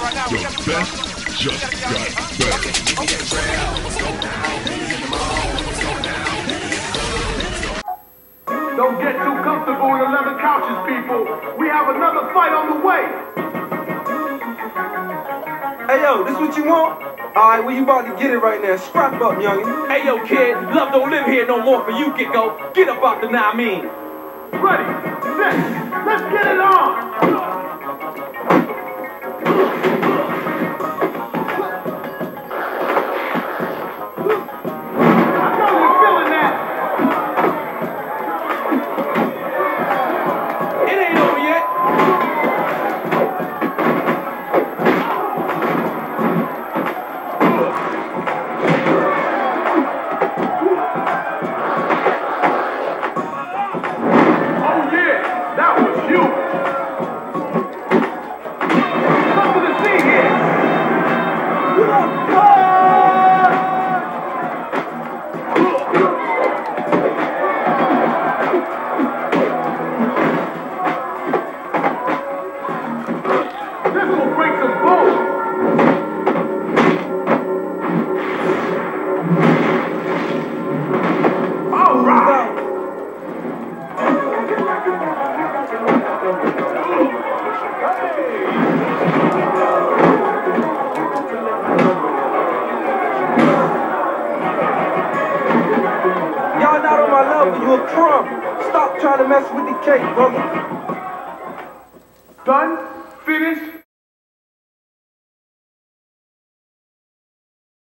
The best just got better. Don't get too comfortable in the leather couches, people. We have another fight on the way. Hey yo, this what you want? Alright, well you about to get it right now. Strap up, youngin. Hey yo, kid, love don't live here no more for you, get go. Get up out the now I mean. Ready, set, let's get it on. This will break some bones. On you a crumb. Stop trying to mess with the cake, brother. Done? Finished?